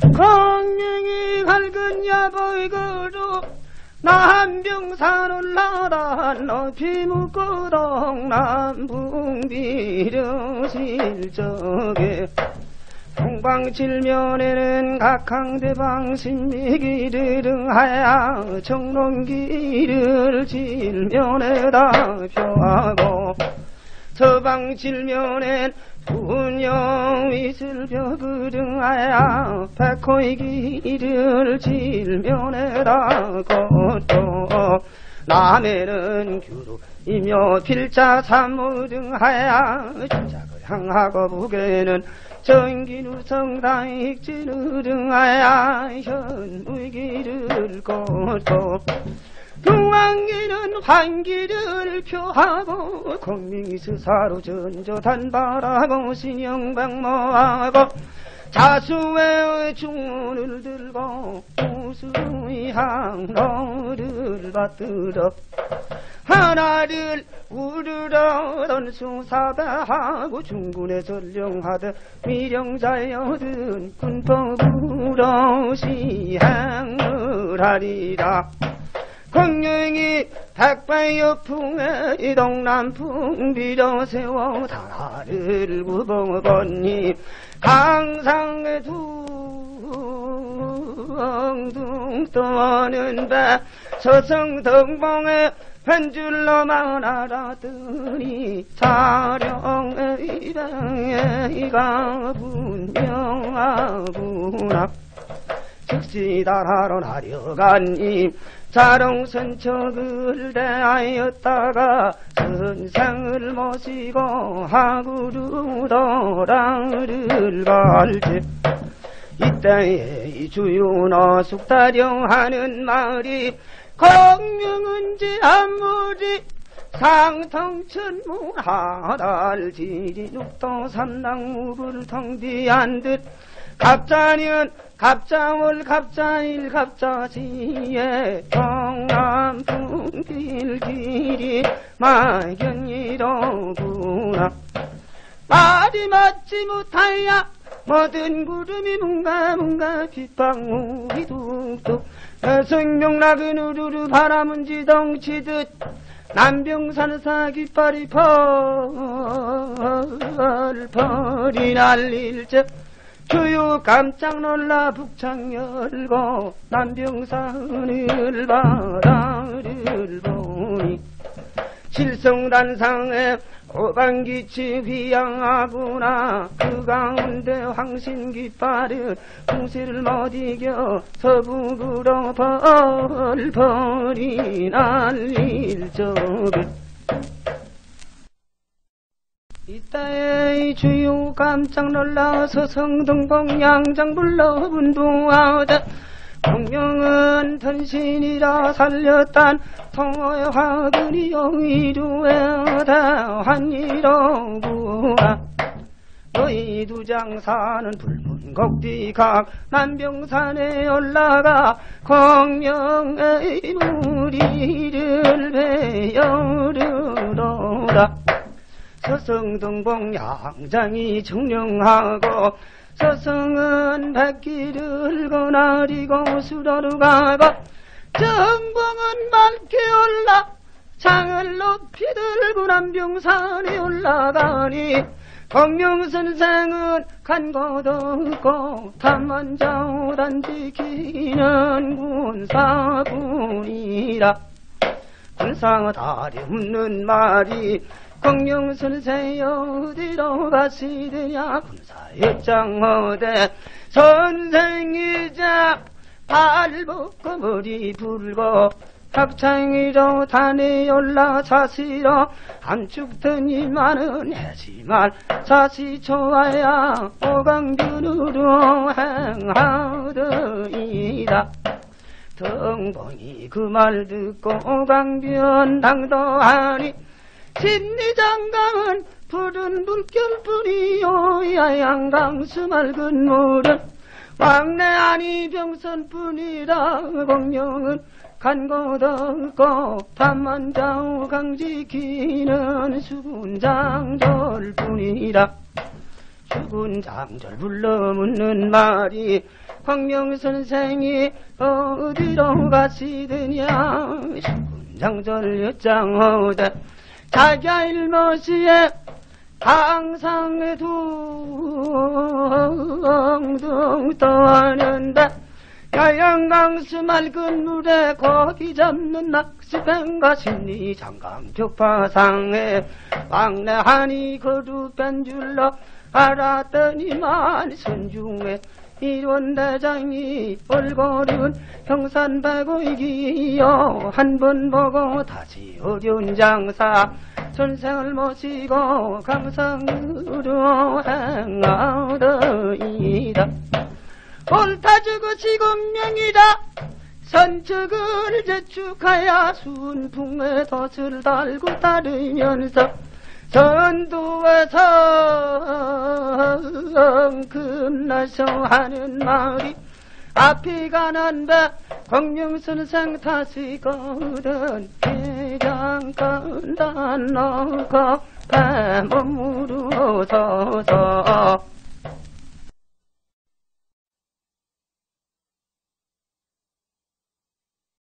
강릉이 밝은 야보이그로 남병산 올라다 높이 묶어동 남풍비려 실적에 동방칠면에는 각항대방 신미기를 하야 청롱기를 질면에다 펴하고 서방칠면엔 분영 이슬 벽을 하야 백호의 길을 질면에다 걷고 남해는 규루이며 필자 삼무등하야 진작을 향하고 북에는 정기누 성당 익지르릉하야 현무기를 걷고 중앙기는 환기를 표하고 공민스사로 전조 단발하고 신영방모하고 자수의 중을 들고 우수의 항로를 받들어 하나를 우르러 던수사배하고 중군에 전령하듯 미령자여든 군법으로 시행을 하리라 광명이 백발여풍에 이동남풍 비려세워 다를 구봉건니 강상에 둥둥 떠는 배 서성 등봉에 한줄로만 알았더니 자령의 방에가 분명하구나 즉시 달하러 나려가니 자롱선척을 대하였다가 선상을 모시고 하구르도랑을 갈지. 이때에 이 주유나 숙다령 하는 말이 공명은지 아무리 상통천무하달지리 육도 삼당무불 통비한 듯 갑자년 갑자월 갑자일 갑자지에 동남풍길 길이 막연이로구나. 말이 맞지 못하야 모든 구름이 뭔가 뭔가 빗방울이 뚝뚝. 성룡락은 우르르 바람은 지덩치듯 남병산사 깃발이 펄펄이 날릴 적. 주요 깜짝 놀라 북창 열고 남병산을 바라를 보니 칠성단상에 오방기치 휘양하구나. 그 가운데 황신 깃발은 풍세를 못 이겨 서북으로 벌벌이 날릴 적에 이따에 주요 깜짝 놀라서 성등봉 양장 불러 분부하다 공명은 thân 신이라 살렸단 통호의 화근이 용이루에다 환이로구나. 너희 두장 사는 불문곡비각 남병산에 올라가 공명의 무리를 배열으로라. 서성등봉 양장이 정령하고 서성은 백기를 거나리고 수로로 가고 정봉은 맑게 올라 장을 높이 들고 남병산에 올라가니 공명선생은 간곳 없고 탐만 자오란 지키는 군사군이라 군사 다리 없는 말이 공룡선생 어디로 가시느냐? 군사역장 어대 선생이자 발 벗고 머리 불고 학창이로 단에 올라 자시로 함축더니만은 해지말 자시 좋아야 오강균으로 행하더이다. 등봉이 그 말 듣고 오강변 당도하니 진리장강은 푸른 물결뿐이요. 야양강수 맑은 물은 왕래 아니 병선뿐이라 공룡은 간곳 없고 밤만 자우 강 지키는 수군장절 뿐이라. 수군장절 불러 묻는 말이 광명 선생이 어디로 가시느냐. 장절 여장어대 자기야 일머시에 항상에 둥둥 떠하는데 야양강수 맑은 물에 고기 잡는 낚시뱅가 심리 장강 격파상에 왕래하니 거룩한 줄로 알았더니만 선중에 이런 대장이 얼굴은 평산배고이기요 한 번 보고 다시 어려운 장사 전생을 모시고 감상으로 행하더이다. 옳다 주고 지금 명이다. 선적을 저축하여 순풍의 덫을 달고 따르면서 전도에서 금나서 하는 말이 앞이 가난 배 광명선생 탓이거든 대장 간다. 넣고 배 머무르 서서